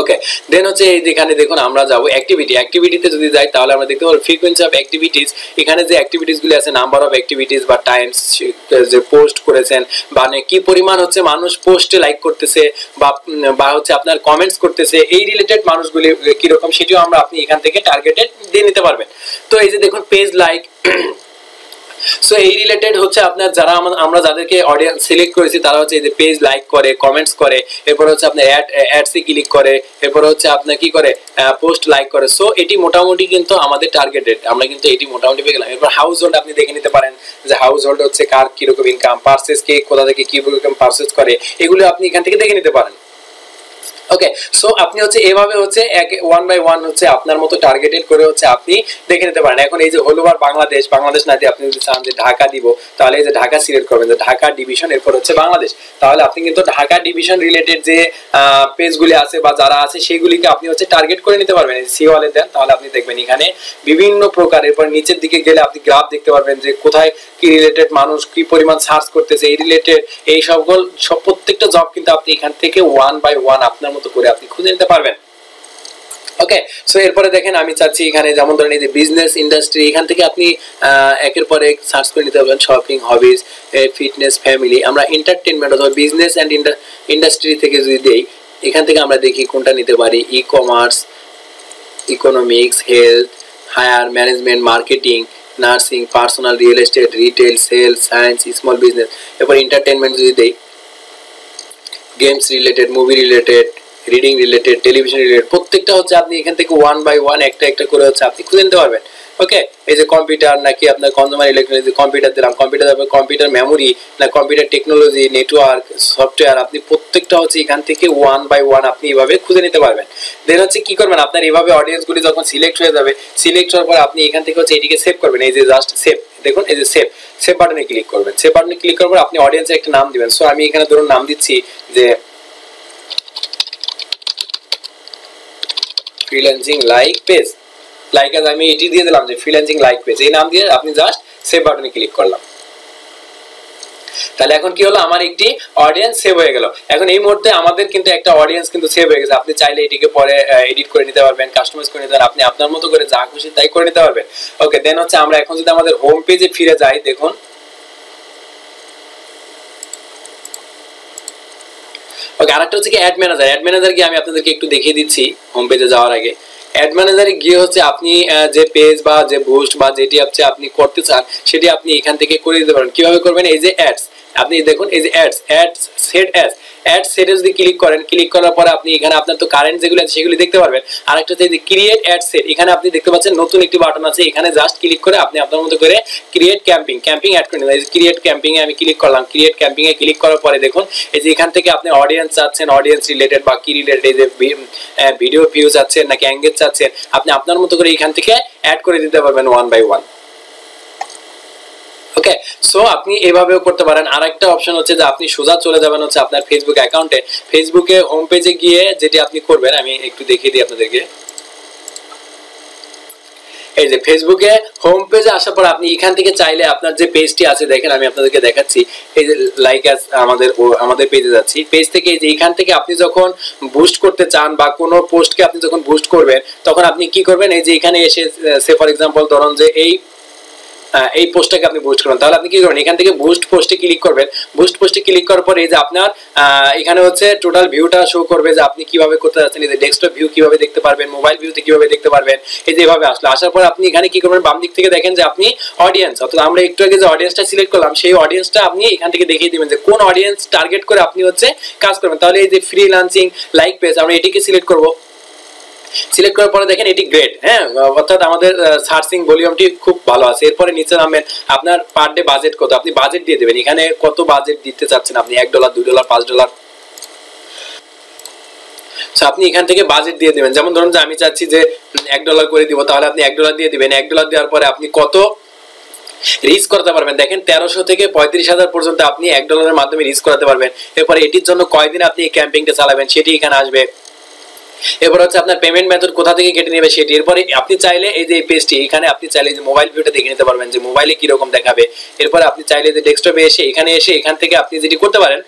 ওকে দেন হচ্ছে এই যেখানে দেখুন আমরা যাব অ্যাক্টিভিটি অ্যাক্টিভিটিতে যদি যাই তাহলে আমরা দেখতে পাবো ফ্রিকোয়েন্সি অফ অ্যাক্টিভিটিস এখানে যে অ্যাক্টিভিটিসগুলি আছে নাম্বার অফ অ্যাক্টিভিটিস বা টাইমস যে পোস্ট করেছেন, বা কি পরিমাণ হচ্ছে মানুষ পোস্টে লাইক করতেছে, বা বা হচ্ছে আপনার কমেন্টস করতেছে, এই রিলেটেড মানুষগুলি কীরকম সেটিও আমরা আপনি এখান থেকে টার্গেটেড দিয়ে নিতে পারবেন। তো এই যে দেখুন পেজ লাইক সো এই রিলেটেড হচ্ছে আপনার যারা আমরা যাদেরকে অডিয়েন্স সিলেক্ট করেছি, তারা হচ্ছে এই যে পেজ লাইক করে কমেন্টস করে, এরপর হচ্ছে আপনার অ্যাড অ্যাডসে ক্লিক করে, এরপর হচ্ছে আপনার কি করে পোস্ট লাইক করে। সো এটি মোটামুটি কিন্তু আমাদের টার্গেটেড আমরা কিন্তু এটি মোটামুটি পেয়ে গেলাম। এরপর হাউস হোল্ড আপনি দেখে নিতে পারেন যে হাউস হোল্ড হচ্ছে কার কীরকম ইনকাম পার্সেস কে, কোথা থেকে কি রকম পার্সেস করে, এগুলো আপনি এখান থেকে দেখে নিতে পারেন। ওকে সো আপনি হচ্ছে এভাবে হচ্ছে এক ওয়ান বাই ওয়ান হচ্ছে আপনার মতো টার্গেটেড করে হচ্ছে আপনি দেখে নিতে পারেন। এখন এই যে হলুবার বাংলাদেশ বাংলাদেশ না দিয়ে আপনি যদি চান যে ঢাকা দিব, তাহলে এই যে ঢাকা সিলেক্ট করবেন, যে ঢাকা ডিভিশন এরপর হচ্ছে বাংলাদেশ। তাহলে আপনি কিন্তু ঢাকা ডিভিশন রিলেটেড যে পেজগুলি আছে বা যারা আছে, সেগুলিকে আপনি হচ্ছে টার্গেট করে নিতে পারবেন। সি ওয়ালে দেন, তাহলে আপনি দেখবেন এখানে বিভিন্ন প্রকার, এরপর নিচের দিকে গেলে আপনি গ্রাফ দেখতে পারবেন যে কোথায় কি রিলেটেড মানুষ কি পরিমাণ সার্চ করতেছে, এই রিলেটেড এই সবগুলো সব প্রত্যেকটা জব কিন্তু আপনি এখান থেকে ওয়ান বাই ওয়ান আপনার মতো করে আপনি খুঁজে নিতে পারবেন। ওকে সো এরপরে দেখেন আমি চাচ্ছি এখানে যেমন ধরেন এই যে বিজনেস ইন্ডাস্ট্রি এখান থেকে আপনি একের পর এক সার্চ করে নিতে পারবেন। শপিং হবিজ ফিটনেস ফ্যামিলি আমরা এন্টারটেনমেন্ট অথবা বিজনেস অ্যান্ড ইন্ডাস্ট্রি থেকে যদি দেই, এখান থেকে আমরা দেখি কোনটা নিতে পারি। E commerce economics health higher management marketing nursing personal real estate retail sale science small business এরপর এন্টারটেনমেন্ট যদি দেই games related movie related reading related television related প্রত্যেকটা হচ্ছে আপনি এখান থেকে ওয়ান বাই ওয়ান একটা একটা করে হচ্ছে আপনি খুঁজে নিতে পারবেন। ওকে এই যে কম্পিউটার নাকি আপনার কনজিউমার ইলেকট্রনিক্স কম্পিউটার দিলাম কম্পিউটার তারপর কম্পিউটার মেমোরি না কম্পিউটার টেকনোলজি নেটওয়ার্ক সফটওয়্যার আপনি প্রত্যেকটা হচ্ছে এখান থেকে ওয়ান বাই ওয়ান আপনি এভাবে খুঁজে নিতে পারবেন। দেন হচ্ছে কি করবেন? আপনার এভাবে অডিয়েন্সগুলি যখন সিলেক্ট হয়ে যাবে সিলেক্ট হওয়ার পর আপনি এখান থেকে হচ্ছে এটিকে সেভ করবেন। এই যে জাস্ট সেভ দেখুন, এই যে সেভ সেভ বাটনে ক্লিক করবেন। সেভ বাটনে ক্লিক করার পর আপনি অডিয়েন্সের একটা নাম দিবেন। সো আমি এখানে ধরুন নাম দিচ্ছি যে ফ্রিল্যান্সিং লাইক পেজ লাইক আমি এটি দিয়ে দিলাম যে ফ্রিল্যান্সিং লাইক পেজ এই নাম দিয়ে আপনি জাস্ট সেভ বাটনে ক্লিক করলাম। তাহলে এখন কি হলো? আমার একটি অডিয়েন্স সেভ হয়ে গেল। এখন এই মুহূর্তে আমাদের কিন্তু একটা অডিয়েন্স কিন্তু সেভ হয়ে গেছে। আপনি চাইলে এটিকে পরে এডিট করে নিতে পারবেন কাস্টমাইজ করে নিতে পারবেন। আপনি আপনার মতো করে যা খুশি তাই করে নিতে পারবেন। ওকে দেন হচ্ছে আমরা এখন যদি আমাদের হোম পেজে ফিরে যাই, দেখুন। ওকে আরেকটা হচ্ছে কি অ্যাড ম্যানেজার অ্যাড ম্যানেজার গিয়ে আমি আপনাদেরকে একটু দেখিয়ে দিচ্ছি হোম পেজে যাওয়ার আগে। অ্যাড ম্যানেজারে গিয়ে হচ্ছে আপনি যে পেজ বা যে বুস্ট বা যেটি হচ্ছে আপনি করতে চান, সেটি আপনি এখান থেকে করে দিতে পারেন। কীভাবে করবেন? এই যে অ্যাডস আপনি দেখুন, এই যে ads ads set ads ad সেটে যদি ক্লিক করেন। ক্লিক করার পরে আপনি এখানে আপনার তো কারেন্ট যেগুলো আছে সেগুলি দেখতে পারবেন। আরেকটা হচ্ছে ক্রিয়েট অ্যাড সেট এখানে আপনি দেখতে পাচ্ছেন নতুন একটি বাটন আছে। এখানে জাস্ট ক্লিক করে আপনি আপনার মতো করে ক্রিয়েট ক্যাম্পিং ক্যাম্পিং অ্যাড করে নেবেন ক্রিয়েট ক্যাম্পিং এ আমি ক্লিক করলাম। ক্রিয়েট ক্যাম্পিং এ ক্লিক করার পরে দেখুন, এই যে এখান থেকে আপনি অডিয়েন্স চাচ্ছেন অডিয়েন্স রিলেটেড বা কি রিলেটেড এই যে ভিডিও ভিউ চাচ্ছেন নাকি অ্যাঙ্গেজ চাচ্ছেন, আপনি আপনার মতো করে এখান থেকে অ্যাড করে দিতে পারবেন one by one okay so আপনি এভাবেও করতে পারেন। আরেকটা অপশন হচ্ছে যে আপনি সোজা চলে যাবেন হচ্ছে আপনার ফেসবুক অ্যাকাউন্টে ফেসবুকে হোম পেজে গিয়ে যেটি আপনি করবেন, আমি একটু দেখিয়ে দিই আপনাদেরকে। এই যে ফেসবুকে হোম পেজে আসার পর আপনি এখান থেকে চাইলে আপনার যে পেজটি আছে, দেখেন আমি আপনাদেরকে দেখাচ্ছি। এই যে লাইক আমাদের আমাদের পেজে যাচ্ছি। পেজ থেকে এই যে এখান থেকে আপনি যখন বুস্ট করতে চান বা কোনো পোস্টকে আপনি যখন বুস্ট করবেন, তখন আপনি কি করবেন? এই যে এখানে এসে সে ফর এক্সাম্পল ধরুন যে এই এই পোস্টটাকে আপনি বুস্ট করবেন তাহলে আপনি কি করবেন? এখান থেকে বুস্ট পোস্টে ক্লিক করবেন। বুস্ট পোস্টে ক্লিক করার পরে এই যে আপনার এখানে হচ্ছে টোটাল ভিউটা শো করবে যে আপনি কীভাবে করতে যাচ্ছেন। এই যে ডেস্কটপ ভিউ কীভাবে দেখতে পারবেন মোবাইল ভিউতে কীভাবে দেখতে পারবেন, এই যে এভাবে আসলো। আসার পর আপনি এখানে কি করবেন? বাম দিক থেকে দেখেন যে আপনি অডিয়েন্স অর্থাৎ আমরা একটু আগে যে অডিয়েন্সটা সিলেক্ট করলাম, সেই অডিয়েন্সটা আপনি এখান থেকে দেখিয়ে দিবেন যে কোন অডিয়েন্স টার্গেট করে আপনি হচ্ছে কাজ করবেন। তাহলে এই যে ফ্রি লান্সিং লাইক পেজ আমরা এটিকে সিলেক্ট করব। সিলেক্ট করার পরে দেখেন এটি গ্রেড হ্যাঁ? অর্থাৎ আমাদের সার্চিং ভলিউমটি খুব ভালো আছে। এরপরে নিচে নামেন আপনার পার ডে বাজেট কত? আপনি বাজেট দিয়ে দেবেন। এখানে কত বাজেট দিতে চাচ্ছেন আপনি? এক ডলার দুই ডলার পাঁচ ডলার আপনি এখান থেকে বাজেট দিয়ে দেবেন। যেমন ধরুন যে আমি চাচ্ছি যে এক ডলার করে দিব, তাহলে আপনি এক ডলার দিয়ে দিবেন। এক ডলার দেওয়ার পরে আপনি কত রিস্ক করতে পারবেন? দেখেন, তেরোশো থেকে পঁয়ত্রিশ হাজার পর্যন্ত আপনি এক ডলারের মাধ্যমে রিস্ক করাতে পারবেন। এরপরে এটির জন্য কয়দিন আপনি এই ক্যাম্পিংটা চালাবেন? সেটি এখানে আসবে। এরপর হচ্ছে আপনার পেমেন্ট মেথড কোথা থেকে কেটে নেবে সেটি। এরপরে আপনি চাইলে এই যে পেজটি এখানে আপনি চাইলে যে মোবাইল ভিউটা দেখে নিতে পারবেন যে মোবাইলে কীরকম দেখাবে। এরপর আপনি চাইলে যে ডেস্কটপে এসে, এখানে এসে, এখান থেকে আপনি যেটি করতে পারেন,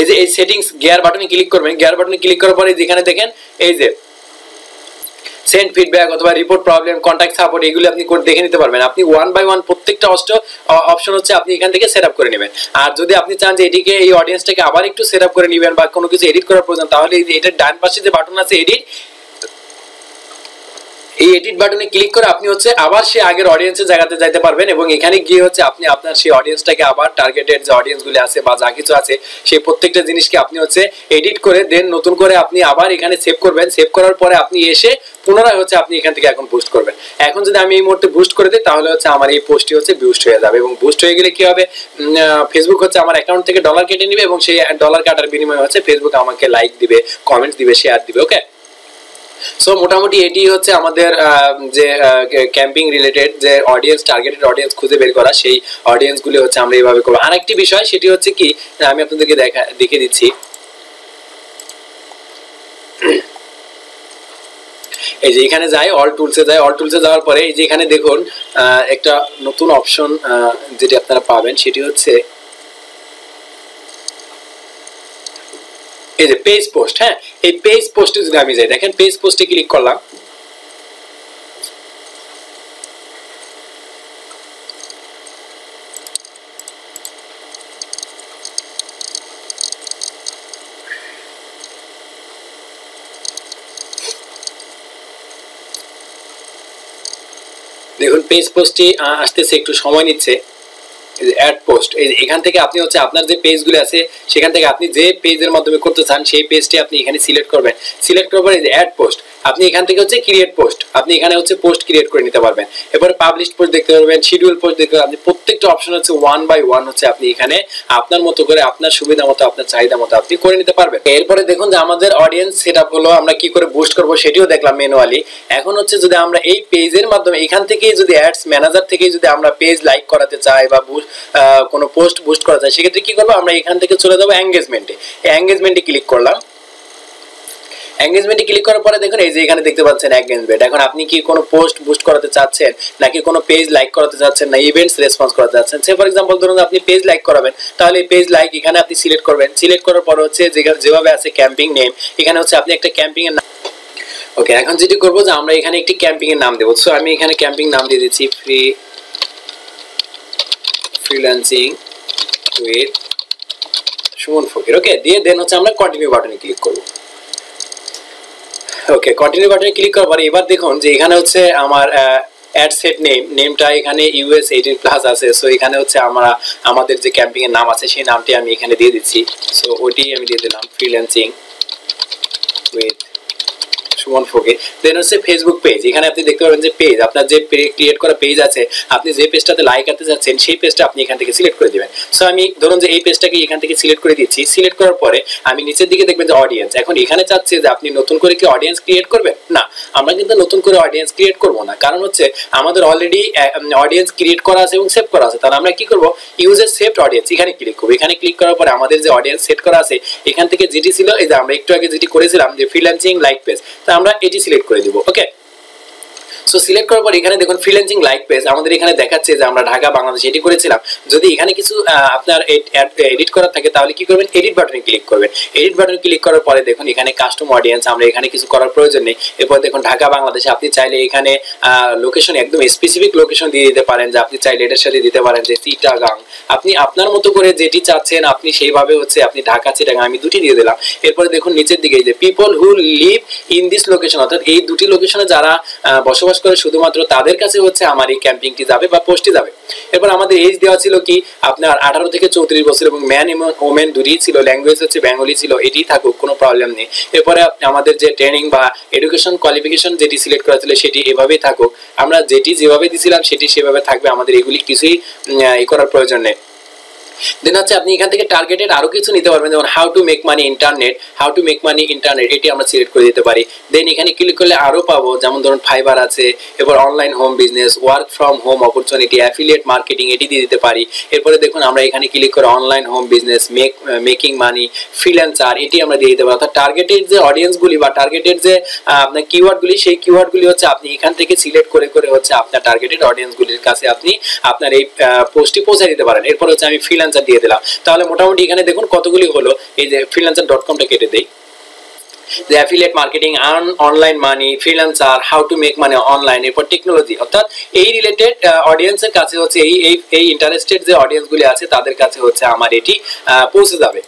এই যে এই সেটিংস গিয়ার বাটনে ক্লিক করবেন। গিয়ার বাটনে ক্লিক করার পরে যেখানে দেখেন, এই যে সেন্ড ফিডব্যাক অথবা রিপোর্ট প্রবলেম কন্ট্যাক্ট সাপোর্ট এগুলো আপনি দেখে নিতে পারবেন। আপনি ওয়ান বাই ওয়ান প্রত্যেকটা অস্ট অপশন হচ্ছে আপনি এখান থেকে সেট করে নেবেন। আর যদি আপনি চান যে এটিকে, এই অডিয়েন্সটাকে আবার একটু সেট করে নেবেন বা কোনো কিছু এডিট করার প্রয়োজন, তাহলে এটার ডান পাশে যে বাটন আছে এডিট এই এডিট বাটনে ক্লিক করে আপনি হচ্ছে আবার সেই আগের অডিয়েন্সের জায়গাতে যাইতে পারবেন এবং এখানে গিয়ে হচ্ছে আপনি আপনার সেই অডিয়েন্সটাকে আবার টার্গেটেড যে অডিয়েন্সগুলি আছে বা যা কিছু আছে, সেই প্রত্যেকটা জিনিসকে আপনি হচ্ছে এডিট করে দেন নতুন করে আপনি আবার এখানে সেভ করবেন। সেভ করার পরে আপনি এসে পুনরায় হচ্ছে আপনি এখান থেকে এখন বুস্ট করবেন। এখন যদি আমি এই মুহূর্তে বুস্ট করে দিই, তাহলে হচ্ছে আমার এই পোস্টটি হচ্ছে বুস্ট হয়ে যাবে এবং বুস্ট হয়ে গেলে কি হবে? ফেসবুক হচ্ছে আমার অ্যাকাউন্ট থেকে ডলার কেটে নিবে এবং সেই ডলার কাটার বিনিময়ে হচ্ছে ফেসবুক আমাকে লাইক দিবে কমেন্টস দিবে শেয়ার দিবে ওকে সো মোটামুটি এটি হচ্ছে আমাদের যে ক্যাম্পিং রিলেটেড যে অডিয়েন্স টার্গেটেড অডিয়েন্স খুঁজে বের করা, সেই অডিয়েন্সগুলি হচ্ছে আমরা এইভাবে করব। আরেকটি বিষয়, সেটি হচ্ছে কি, আমি আপনাদেরকে দেখা দেখে দিচ্ছি। এই যে এখানে যাই অল টুলসে যাই অল টুলসে যাওয়ার পরে এই যে এখানে দেখুন একটা নতুন অপশন যেটি আপনারা পাবেন, সেটি হচ্ছে এই যে পেজ পোস্ট হ্যাঁ? এই পেজ পোস্টে যদি আমি যাই, দেখেন পেজ পোস্টে ক্লিক করলাম। দেখুন পেজ পোস্টটি আসতেছে, একটু সময় নিচ্ছে। অ্যাড পোস্ট এখান থেকে আপনি হচ্ছে আপনার যে পেজগুলো আছে, সেখান থেকে আপনি যে পেজের মাধ্যমে করতে চান, সেই পেজটি আপনি এখানে সিলেক্ট করবেন। সিলেক্ট করবেন অ্যাড পোস্ট আপনি এখান থেকে হচ্ছে ক্রিয়েট পোস্ট আপনি এখানে হচ্ছে পোস্ট ক্রিয়েট করে নিতে পারবেন। এরপরে পাবলিশ পোস্ট দেখতে পারবেন শিডিউল পোস্ট দেখতে আপনি প্রত্যেকটা অপশন হচ্ছে ওয়ান বাই ওয়ান হচ্ছে আপনি এখানে আপনার মতো করে, আপনার সুবিধা মতো, আপনার চাহিদা মতো আপনি করে নিতে পারবেন। এরপরে দেখুন যে আমাদের অডিয়েন্স সেট আপ হলো আমরা কি করে বুস্ট করব সেটিও দেখলাম ম্যানুয়ালি এখন হচ্ছে যদি আমরা এই পেজের মাধ্যমে, এখান থেকে যদি অ্যাডস ম্যানেজার থেকে যদি আমরা পেজ লাইক করাতে চাই বা কোনো পোস্ট বুস্ট করা চাই, সেক্ষেত্রে কি করব? আমরা এখান থেকে চলে যাব এঙ্গেজমেন্টে এঙ্গেজমেন্টে ক্লিক করলাম। এঙ্গেজমেন্টে ক্লিক করার পরে দেখুন, এই যে এখানে দেখতে পাচ্ছেন এঙ্গেজমেন্ট এখন আপনি কি কোনো পোস্ট বুস্ট করাতে চাচ্ছেন, নাকি কোনো পেজ লাইক করাতে চাচ্ছেন, না ইভেন্টস রেসপন্স করাতে চাচ্ছেন? সে ফর এক্সাম্পল ধরুন আপনি পেজ লাইক করাবেন, তাহলে এই পেজ লাইক এখানে আপনি সিলেক্ট করবেন। সিলেক্ট করার পর হচ্ছে যেভাবে আছে ক্যাম্পিং নেম এখানে হচ্ছে আপনি একটা ক্যাম্পিং এর নাম ওকে এখন যেটি করব যে আমরা এখানে একটি ক্যাম্পিং এর নাম দেবো। সো আমি এখানে ক্যাম্পিং নাম দিয়ে দিচ্ছি free freelancing with Suman Fakir okay দিয়ে দেন হচ্ছে আমরা কন্টিনিউ বাটনে ক্লিক করব। ওকে কন্টিনিউ বাটনে ক্লিক করার পরে এবার দেখুন যে এখানে হচ্ছে আমার অ্যাড সেট নেম নেমটা এখানে ইউএস এইটিন প্লাস আছে। সো এখানে হচ্ছে আমরা, আমাদের যে ক্যাম্পিং এর নাম আছে, সেই নামটি আমি এখানে দিয়ে দিচ্ছি। সো ওটি আমি দিয়ে দিলাম ফ্রিল্যান্সিং উইথ সুমন ফোকে দেন হচ্ছে ফেসবুক পেজ এখানে আপনি দেখতে পাবেন যে পেজ আপনার যে ক্রিয়েট করা পেজ আছে, আপনি যে পেজটাতে লাইক আনতে যাচ্ছেন, সেই পেজটা আপনি এখান থেকে সিলেক্ট করে দিবেন। সো আমি ধরুন যে এই পেজটাকে এখান থেকে সিলেক্ট করে দিচ্ছি। সিলেক্ট করার পরে আমি নিচের দিকে দেখবেন যে অডিয়েন্স এখন এখানে চাচ্ছে যে আপনি নতুন করে কি অডিয়েন্স ক্রিয়েট করবেন? না। আমরা কিন্তু নতুন করে অডিয়েন্স ক্রিয়েট করব না। কারণ হচ্ছে আমাদের অলরেডি অডিয়েন্স ক্রিয়েট করা আছে এবং সেভ করা আছে। তাহলে আমরা কি করব? ইউজার সেভড অডিয়েন্স এখানে ক্লিক করব। এখানে ক্লিক করার পরে আমাদের যে অডিয়েন্স সেট করা আছে, এখান থেকে যেটি ছিল, এই যে আমরা একটু আগে যেটি করেছিলাম, যে ফ্রিল্যান্সিং লাইক পেজ তা আমরা এটি সিলেক্ট করে দিব ওকে সো সিলেক্ট করার পর এখানে দেখুন ফ্রিল্যান্সিং লাইক পেজ আমাদের এখানে দেখাচ্ছে যে আমরা ঢাকা, বাংলাদেশ এটি করেছিলাম। যদি এখানে কিছু আপনার এডিট করার থাকে তাহলে কি করবেন? এডিট বাটনে ক্লিক করবেন। এডিট বাটনে ক্লিক করার পরে দেখুন এখানে কাস্টম অডিয়েন্স আমরা এখানে কিছু করার প্রয়োজন নেই। এরপর দেখুন ঢাকা, বাংলাদেশে আপনি চাইলে এখানে লোকেশন একদম স্পেসিফিক লোকেশন দিয়ে দিতে পারেন, যে আপনি চাইলে এটার সাথে দিতে পারেন, যে চিটাগাং আপনি আপনার মতো করে যেটি চাচ্ছেন, আপনি সেইভাবে হচ্ছে আপনি ঢাকা চিটাগাং আমি দুটি দিয়ে দিলাম। এরপরে দেখুন নিচের দিকে যে people who live in this location অর্থাৎ এই দুটি লোকেশনে যারা বসবাস বসবাস করে শুধুমাত্র তাদের কাছে হচ্ছে আমার এই ক্যাম্পিংটি যাবে বা পোস্টটি যাবে। এরপর আমাদের এজ দেওয়া ছিল কি? আপনার আঠারো থেকে চৌত্রিশ বছর এবং ম্যান এবং ওমেন দুটি ছিল ল্যাঙ্গুয়েজ হচ্ছে বেঙ্গলি ছিল এটি থাকুক, কোনো প্রবলেম নেই। এরপরে আমাদের যে ট্রেনিং বা এডুকেশন কোয়ালিফিকেশন যেটি সিলেক্ট করা ছিল, সেটি এভাবেই থাকুক। আমরা যেটি যেভাবে দিছিলাম, সেটি সেভাবে থাকবে। আমাদের এগুলি কিছুই করার প্রয়োজন নেই। দেন হচ্ছে আপনি এখান থেকে টার্গেটেড আরও কিছু নিতে পারবেন, যেমন how to make money internet how to make money internet এটি আমরা সিলেক্ট করে দিতে পারি। দেন এখানে ক্লিক করলে আরও পাবো, যেমন ধরুন ফাইবার আছে, এরপর online home business work from home opportunity affiliate marketing এটি দিয়ে দিতে পারি। এরপরে দেখুন, আমরা এখানে ক্লিক করে online home business make making money freelancer এটি আমরা দিয়ে দিতে পারি। অর্থাৎ টার্গেটেড যে অডিয়েন্সগুলি বা টার্গেটেড যে আপনার কিওয়ার্ডগুলি সেই কিওয়ার্ডগুলি হচ্ছে আপনি এখান থেকে সিলেক্ট করে করে হচ্ছে আপনার টার্গেটেড অডিয়েন্সগুলির কাছে আপনি আপনার এই পোস্টটি পৌঁছে দিতে পারেন। এরপর হচ্ছে আমি ফ্রিল্যান্সার দিয়ে দিলাম। তাহলে মোটামুটি এখানে দেখুন কতগুলি হলো। এই যে ফ্রিল্যান্সার ডট কমটা কেটে দেই। যে affiliate marketing earn online money freelancer how to make money online এরপর টেকনোলজি অর্থাৎ এই রিলেটেড অডিয়েন্সের কাছে হচ্ছে এই এই ইন্টারেস্টেড যে অডিয়েন্সগুলি আছে, তাদের কাছে হচ্ছে আমার এটি পৌঁছে যাবে।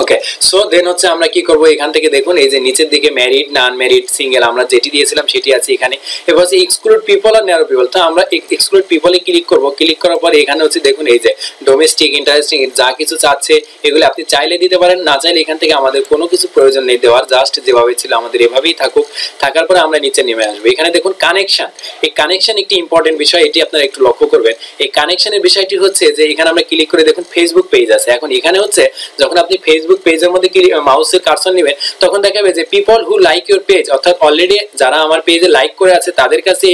ওকে সো দেন হচ্ছে আমরা কি করব? এখান থেকে দেখুন, এই যে নিচের দিকে ম্যারিড নন ম্যারিড সিঙ্গেল আমরা যেটি দিয়েছিলাম সেটি আছে এখানে। এবার হচ্ছে এক্সক্লুড পিপল আর ন্যারো পিপল তো আমরা এক্সক্লুড পিপলে ক্লিক করব। ক্লিক করার পরে এখানে হচ্ছে দেখুন, এই যে ডোমেস্টিক ইন্টারেস্টিং যা কিছু চাচ্ছে, এগুলো আপনি চাইলে দিতে পারেন, না চাইলে এখান থেকে আমাদের কোনো কিছু প্রয়োজন নেই দেওয়ার জাস্ট যেভাবে ছিল আমাদের এভাবেই থাকুক। থাকার পরে আমরা নিচে নেমে আসব। এখানে দেখুন কানেকশন এই কানেকশন একটি ইম্পর্টেন্ট বিষয়, এটি আপনারা একটু লক্ষ্য করবেন। এই কানেকশনের বিষয়টি হচ্ছে যে, এখানে আমরা ক্লিক করে দেখুন ফেসবুক পেজ আছে। এখন এখানে হচ্ছে, যখন আপনি ফেসবুক পেজের মধ্যে মাউসের কার্সন নেবেন, তখন দেখাবে যে people who like your page অর্থাৎ অলরেডি যারা আমার পেজে লাইক করে আছে, তাদের কাছে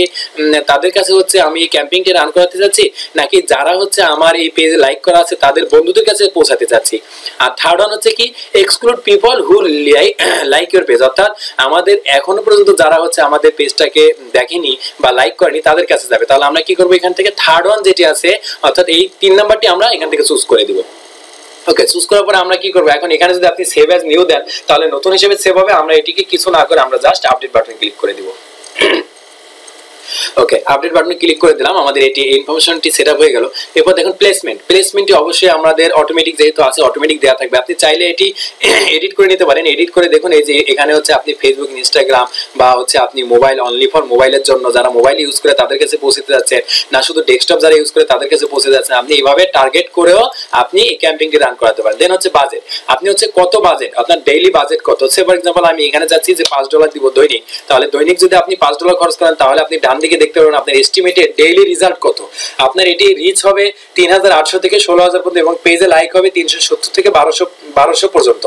তাদের কাছে হচ্ছে আমি এই ক্যাম্পিংটি রান করাতে চাচ্ছি, নাকি যারা হচ্ছে আমার এই পেজে লাইক করা আছে, তাদের বন্ধুদের কাছে পৌঁছাতে চাচ্ছি? আর থার্ড ওয়ান হচ্ছে কি exclude people who like your page অর্থাৎ আমাদের এখনও পর্যন্ত যারা হচ্ছে আমাদের পেজটাকে দেখেনি বা লাইক করেনি, তাদের কাছে যাবে। তাহলে আমরা কি করব এখান থেকে? থার্ড ওয়ান যেটি আছে, অর্থাৎ এই তিন নাম্বারটি আমরা এখান থেকে চুজ করে দিব। ওকে চুজ করার পরে আমরা কি করব? এখন এখানে যদি আপনি সেভ অ্যাজ নিউ দেন, তাহলে নতুন হিসেবে সেভ হবে, আমরা এটিকে কিছু না করে আমরা জাস্ট আপডেট বাটনে ক্লিক করে দিব। ওকে আপডেট বাটনে ক্লিক করে দিলাম, আমাদের এটি ইনফরমেশনটি সেট হয়ে গেল। এরপর দেখুন প্লেসমেন্ট প্লেসমেন্টটি অবশ্যই আমাদের অটোমেটিক যেহেতু আছে অটোমেটিক দেওয়া থাকবে। আপনি চাইলে এটি [coughs] এডিট করে নিতে পারেন। এডিট করে দেখুন, এই যে এখানে হচ্ছে আপনি ফেসবুক ইনস্টাগ্রাম বা হচ্ছে আপনি মোবাইল অনলি ফর মোবাইলের জন্য যারা মোবাইল ইউজ করে তাদের কাছে পৌঁছতে যাচ্ছেন, না শুধু ডেস্কটপ যারা ইউজ করে তাদের কাছে পৌঁছে যাচ্ছেন, আপনি এইভাবে টার্গেট করেও আপনি এই ক্যাম্পিংটি রান করাতে পারেন। দেন হচ্ছে বাজেট আপনি হচ্ছে কত বাজেট আপনার ডেইলি বাজেট কত? হচ্ছে ফর এক্সাম্পল আমি এখানে যাচ্ছি যে পাঁচ ডলার দিব দৈনিক। তাহলে দৈনিক যদি আপনি পাঁচ ডলার খরচ করেন, তাহলে আপনি ডান দিকে দেখতে পারবেন আপনার এস্টিমেটেড ডেইলি রেজাল্ট কত। আপনার এটি রিচ হবে তিন হাজার আটশো থেকে ষোলো হাজার পর্যন্ত এবং পেজে লাইক হবে তিনশো সত্তর থেকে বারোশো বারোশো পর্যন্ত।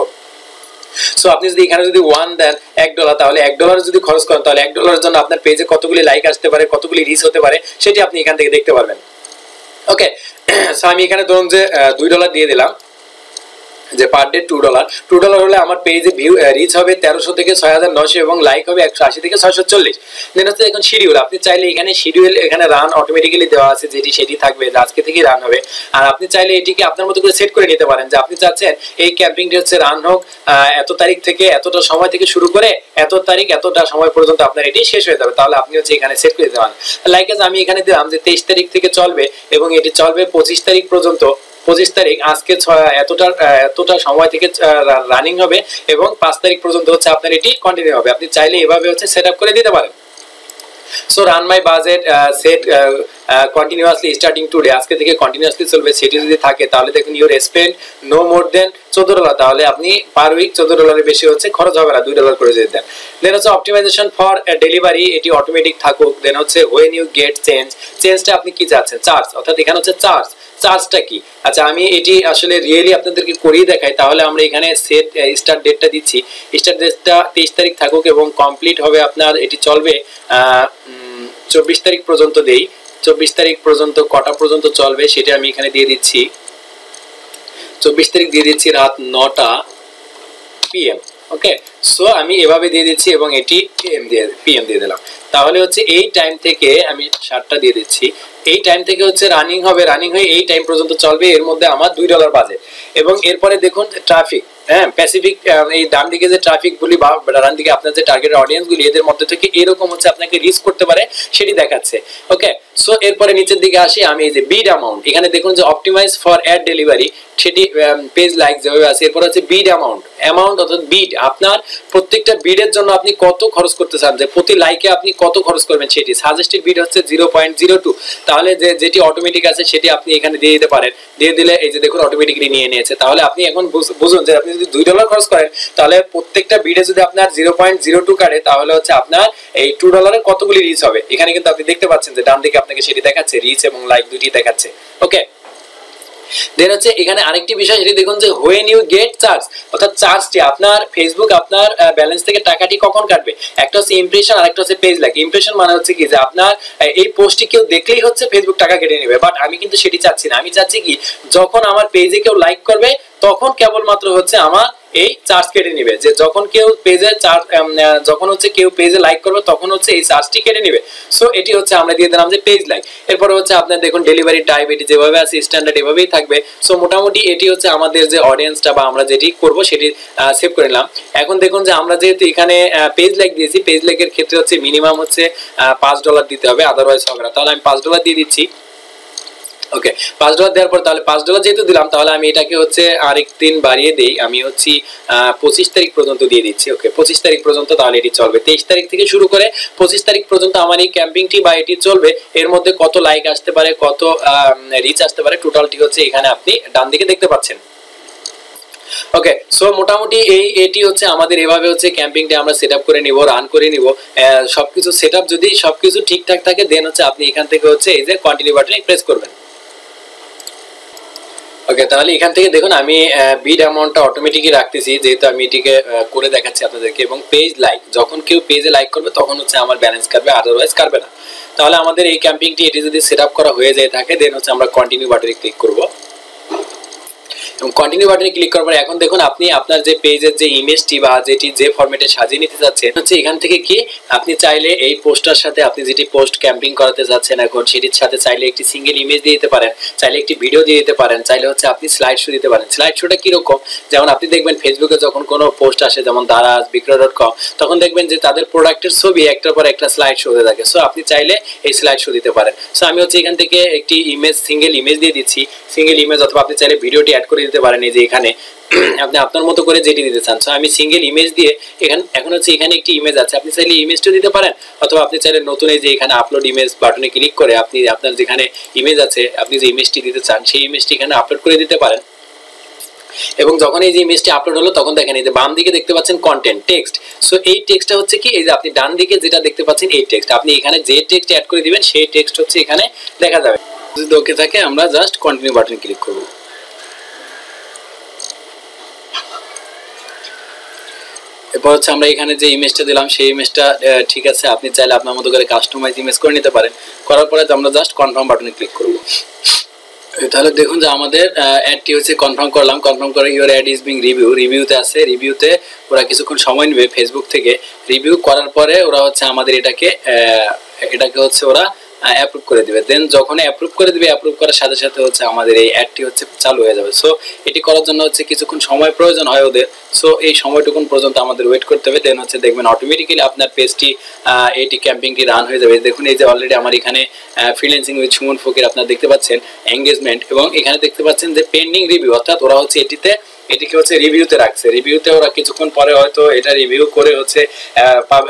সো আপনি যদি এখানে যদি ওয়ান দেন এক ডলার তাহলে এক ডলার যদি খরচ করেন, তাহলে এক ডলারের জন্য আপনার পেজে কতগুলি লাইক আসতে পারে, কতগুলি রিচ হতে পারে, সেটি আপনি এখান থেকে দেখতে পারবেন। ওকে সো [clears throat] আমি এখানে ধরুন যে দুই ডলার দিয়ে দিলাম। যে per day two dollar two dollar হলে আমার পেজে ভিউ রিচ হবে তেরোশো থেকে ছয় হাজার নশো এবং লাইক হবে একশো আশি থেকে ছয়শো চল্লিশ। দেন হচ্ছে এখন শিডিউল আপনি চাইলে এখানে শিডিউল এখানে রান অটোমেটিক্যালি দেওয়া আছে যেটি সেটি থাকবে আজকে থেকেই রান হবে। আর আপনি চাইলে এটিকে আপনার মতো করে সেট করে নিতে পারেন, যে আপনি চাচ্ছেন এই ক্যাম্পিংটি হচ্ছে রান হোক এত তারিখ থেকে এতটা সময় থেকে শুরু করে এত তারিখ, এতটা সময় পর্যন্ত আপনার এটি শেষ হয়ে যাবে। তাহলে আপনি হচ্ছে এখানে সেট করে দিতে পারেন। লাইক আমি এখানে দিলাম যে তেইশ তারিখ থেকে চলবে এবং এটি চলবে পঁচিশ তারিখ পর্যন্ত। পঁচিশ তারিখ, আজকে এতটা এতটা সময় থেকে রানিং হবে এবং পাঁচ তারিখ পর্যন্ত হচ্ছে আপনার এটি কন্টিনিউ হবে। আপনি চাইলে এভাবে হচ্ছে সেট করে দিতে পারেন। So run my budget set continuously starting today আজকে থেকে কন্টিনিউয়াসলি চলবে। সেটি যদি থাকে, তাহলে দেখুন your spend no more than চোদ্দ ডলার তাহলে আপনি পার উইক চোদ্দ ডলারের বেশি হচ্ছে, খরচ হবে না, দুই ডলার করে যদি দেন। দেন হচ্ছে অপটিমাইজেশন ফর ডেলিভারি এটি অটোমেটিক থাকুক। দেন হচ্ছে ওয়েন ইউ গেট চেঞ্জ চেঞ্জটা আপনি কি চাচ্ছেন? চার্জ অর্থাৎ এখানে হচ্ছে চার্জ চার্জটা কি? আচ্ছা আমি এটি আসলে রিয়েলি আপনাদেরকে করিয়ে দেখাই। তাহলে আমরা এখানে সেট স্টার্ট ডেটটা দিচ্ছি। স্টার্ট ডেটটা তেইশ তারিখ থাকুক এবং কমপ্লিট হবে আপনার, এটি চলবে চব্বিশ তারিখ পর্যন্ত দেই। চব্বিশ তারিখ পর্যন্ত, কটা পর্যন্ত চলবে সেটা আমি এখানে দিয়ে দিচ্ছি। চব্বিশ তারিখ দিয়ে দিচ্ছি রাত নটা পিএম ওকে সো আমি এভাবে দিয়ে দিচ্ছি এবং এটি পিএম দিয়ে পিএম দিয়ে দিলাম। তাহলে হচ্ছে এই টাইম থেকে আমি সাতটা দিয়ে দিচ্ছি। এই টাইম থেকে হচ্ছে রানিং হবে রানিং হয়ে এই টাইম পর্যন্ত চলবে, এর মধ্যে আমার দুই ডলার বাজে। এবং এরপরে দেখুন ট্রাফিক হ্যাঁ প্যাসিফিক এই ডান দিকে যে ট্রাফিক গুলি বা ডান দিকে আপনার যে টার্গেট অডিয়েন্স গুলি, এদের মধ্যে থেকে এরকম হচ্ছে আপনাকে রিচ করতে পারে, সেটি দেখাচ্ছে। ওকে সো এরপরে নিচের দিকে আসি আমি, এই যে বিড অ্যামাউন্ট এখানে দেখুন যে অপটিমাইজ ফর অ্যাড ডেলিভারি সেটি পেজ লাইক যেভাবে আছে, এরপর হচ্ছে বিড অ্যামাউন্ট অ্যামাউন্ট অর্থাৎ বিড আপনার প্রত্যেকটা বিডের জন্য আপনি কত খরচ করতে চান, যে প্রতি লাইকে আপনি কত খরচ করবেন, সেটি। সাজেস্টেড বিড হচ্ছে জিরো পয়েন্ট জিরো টু তাহলে যে যেটি অটোমেটিক আছে, সেটি আপনি এখানে দিয়ে দিতে পারেন। দিয়ে দিলে এই যে দেখুন অটোমেটিকলি নিয়ে নিয়েছে। তাহলে আপনি এখন বুঝুন যে আপনি যদি দুই ডলার খরচ করেন, তাহলে প্রত্যেকটা বিডে যদি আপনার জিরো পয়েন্ট জিরো টু কাটে, তাহলে হচ্ছে আপনার এই টু ডলারের কতগুলি রিচ হবে? এখানে কিন্তু আপনি দেখতে পাচ্ছেন যে ডান দিকে আপনাকে সেটি দেখাচ্ছে রিচ এবং লাইক দুটি দেখাচ্ছে। ওকে দেন হচ্ছে এখানে আরেকটি বিষয়, সেটি দেখুন যে হোয়েন ইউ গেট চার্জ অর্থাৎ চার্জটি আপনার ফেসবুক আপনার ব্যালেন্স থেকে টাকাটি কখন কাটবে? একটা হচ্ছে ইমপ্রেশন আর একটা হচ্ছে পেজ লাইক ইমপ্রেশন মানে হচ্ছে কি যে আপনার এই পোস্টটি কেউ দেখলেই হচ্ছে ফেসবুক টাকা কেটে নেবে। বাট আমি কিন্তু সেটি চাচ্ছি না। আমি চাচ্ছি কি, যখন আমার পেজে কেউ লাইক করবে তখন কেবলমাত্র হচ্ছে আমার এই চার্জ কেটে নিবে। যে যখন কেউ পেজে চার্জ যখন হচ্ছে কেউ পেজে লাইক করবে, তখন হচ্ছে এই চার্জটি কেটে নিবে। সো এটি হচ্ছে আমরা দিয়ে দিলাম যে পেজ লাইক এরপরে হচ্ছে আপনার দেখুন ডেলিভারি টাইপ এটি যেভাবে আছে স্ট্যান্ডার্ড এভাবেই থাকবে। সো মোটামুটি এটি হচ্ছে আমাদের যে অডিয়েন্সটা বা আমরা যেটি করব, সেটি সেভ করে নিলাম। এখন দেখুন যে আমরা যেহেতু এখানে পেজ লাইক দিয়েছি পেজ লাইকের ক্ষেত্রে হচ্ছে মিনিমাম হচ্ছে পাঁচ ডলার দিতে হবে আদারওয়াইজ হবে না। তাহলে আমি পাঁচ ডলার দিয়ে দিচ্ছি। ওকে পাঁচ ডলার দেওয়ার পর তাহলে পাঁচ ডলার যেহেতু দিলাম, তাহলে আমি এটাকে হচ্ছে আরেক দিন বাড়িয়ে দেই। আমি হচ্ছে পঁচিশ তারিখ পর্যন্ত দিয়ে দিচ্ছি। ওকে পঁচিশ তারিখ পর্যন্ত তাহলে এটি চলবে। তেইশ তারিখ থেকে শুরু করে পঁচিশ তারিখ পর্যন্ত আমার এই ক্যাম্পিংটি বা এটি চলবে, এর মধ্যে কত লাইক আসতে পারে, কত রিচ আসতে পারে টোটালটি হচ্ছে এখানে আপনি ডান দিকে দেখতে পাচ্ছেন। ওকে সো মোটামুটি এই, এটি হচ্ছে আমাদের এভাবে হচ্ছে ক্যাম্পিংটা আমরা সেট করে নিব রান করে নিব। সবকিছু সেট যদি সবকিছু ঠিকঠাক থাকে দেন হচ্ছে আপনি এখান থেকে হচ্ছে এই যে কন্টিনিউ বাটনে প্রেস করবেন। ওকে তাহলে এখান থেকে দেখুন, আমি বিড অ্যামাউন্টটা অটোমেটিকই রাখতেছি, যেহেতু আমি এটিকে করে দেখাচ্ছি আপনাদেরকে, এবং পেজ লাইক যখন কেউ পেজে লাইক করবে, তখন হচ্ছে আমার ব্যালেন্স কাটবে আদারওয়াইজ কাটবে না। তাহলে আমাদের এই ক্যাম্পিংটি এটি যদি সেট করা হয়ে যায় থাকে দেন হচ্ছে আমরা কন্টিনিউ বাটনে ক্লিক করব। এবং কন্টিনিউ বাটনে ক্লিক করার পর এখন দেখুন আপনি আপনার যে পেজের যে ইমেজটি বা যেটি যে ফরম্যাটে সাজিয়ে নিতে যাচ্ছেন হচ্ছে এখান থেকে কি? আপনি চাইলে এই পোস্টার সাথে আপনি যেটি পোস্ট ক্যাম্পিং করাতে যাচ্ছেন এখন, সেটির সাথে চাইলে একটি সিঙ্গেল ইমেজ দিয়ে দিতে পারেন, চাইলে একটি ভিডিও দিয়ে দিতে পারেন, চাইলে হচ্ছে আপনি স্লাইড শো দিতে পারেন। স্লাইড শোটা কীরকম? যেমন আপনি দেখবেন ফেসবুকে যখন কোনো পোস্ট আসে, যেমন দারাজ বিক্রয় ডট কম তখন দেখবেন যে তাদের প্রোডাক্টের ছবি একটার পর একটা স্লাইড শো হয়ে থাকে। সো আপনি চাইলে এই স্লাইড শো দিতে পারেন। সো আমি হচ্ছে এখান থেকে একটি ইমেজ সিঙ্গেল ইমেজ দিয়ে দিচ্ছি। সিঙ্গেল ইমেজ অথবা আপনি চাইলে ভিডিওটি অ্যাড করে দিতে পারেন এই যে এখানে [clears throat] আপনি আপনার মতো করে যেটি দিতে চান। সো আমি সিঙ্গেল ইমেজ দিয়ে এখানে এখন হচ্ছে এখানে একটি ইমেজ আছে। আপনি চাইলে ইমেজটা দিতে পারেন, অথবা আপনি চাইলে নতুন এই যে এখানে আপলোড ইমেজ বাটনে ক্লিক করে আপনি আপনার যেখানে ইমেজ আছে, আপনি যে ইমেজটি দিতে চান, সেই ইমেজটি এখানে আপলোড করে দিতে পারেন। এবং যখন এই যে ইমেজটি আপলোড হলো, তখন দেখেন এই যে বাম দিকে দেখতে পাচ্ছেন কন্টেন্ট টেক্সট সো এই টেক্সটটা হচ্ছে কি, এই যে আপনি ডান দিকে যেটা দেখতে পাচ্ছেন, এই টেক্সট আপনি এখানে যে টেক্সট অ্যাড করে দিবেন, সেই টেক্সট হচ্ছে এখানে দেখা যাবে। যদি ওকে থাকে, আমরা জাস্ট কন্টিনিউ বাটন ক্লিক করব। এরপর হচ্ছে আমরা এখানে যে ইমেজটা দিলাম, সেই ইমেজটা ঠিক আছে, আপনি চাইলে আপনার মতো করে কাস্টমাইজ ইমেজ করে নিতে পারেন। করার পরে আমরা জাস্ট কনফার্ম বাটনে ক্লিক করব। তাহলে দেখুন যে আমাদের অ্যাডটি হচ্ছে কনফার্ম করলাম। কনফার্ম করে your ad is being review রিভিউতে আছে রিভিউতে ওরা কিছুক্ষণ সময় নেবে ফেসবুক থেকে। রিভিউ করার পরে ওরা হচ্ছে আমাদের এটাকে এটাকে হচ্ছে ওরা অ্যাপ্রুভ করে দিবে। দেন যখন অ্যাপ্রুভ করে দিবে অ্যাপ্রুভ করার সাথে সাথে হচ্ছে আমাদের এই অ্যাডটি হচ্ছে চালু হয়ে যাবে। সো এটি করার জন্য হচ্ছে কিছুক্ষণ সময় প্রয়োজন হয় ওদের। সো এই সময়টুকুন পর্যন্ত আমাদের ওয়েট করতে হবে। দেন হচ্ছে দেখবেন অটোমেটিক্যালি আপনার পেজটি এটি ক্যাম্পিংটি রান হয়ে যাবে। দেখুন, এই যে অলরেডি আমার এখানে ফ্রিল্যান্সিং উইথ সুমন ফকির আপনারা দেখতে পাচ্ছেন এঙ্গেজমেন্ট এবং এখানে দেখতে পাচ্ছেন যে পেন্ডিং রিভিউ অর্থাৎ ওরা হচ্ছে এটিতে এটিকে হচ্ছে রিভিউতে রাখছে। রিভিউতে ওরা কিছুক্ষণ পরে হয়তো এটা রিভিউ করে হচ্ছে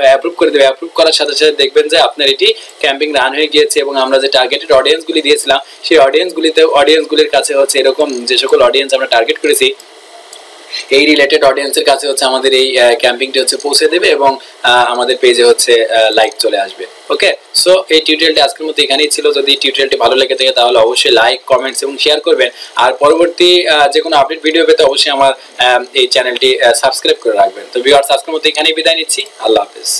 অ্যাপ্রুভ করে দেবে। অ্যাপ্রুভ করার সাথে সাথে দেখবেন যে আপনার এটি ক্যাম্পিং রান হয়ে গিয়েছে এবং আমরা যে টার্গেটেড অডিয়েন্সগুলি দিয়েছিলাম, সেই অডিয়েন্সগুলিতে অডিয়েন্সগুলির কাছে হচ্ছে এরকম যে সকল অডিয়েন্স আমরা টার্গেট করেছি এই রিলেটেড অডিয়েন্সের কাছে হচ্ছে আমাদের এই ক্যাম্পিংটি হচ্ছে পৌঁছে দেবে এবং আমাদের পেজে হচ্ছে লাইক চলে আসবে। ওকে সো এই টিউটোরিয়ালটি আজকের মতো এখানেই ছিল। যদি টিউটোরিয়ালটি ভালো লেগে থাকে তাহলে অবশ্যই লাইক কমেন্টস এবং শেয়ার করবেন। আর পরবর্তী যে কোনো আপডেট ভিডিও পেতে অবশ্যই আমার এই চ্যানেলটি সাবস্ক্রাইব করে রাখবেন। তো ভিউয়ার্স আজকের মতো এখানেই বিদায় নিচ্ছি। আল্লাহ হাফিজ।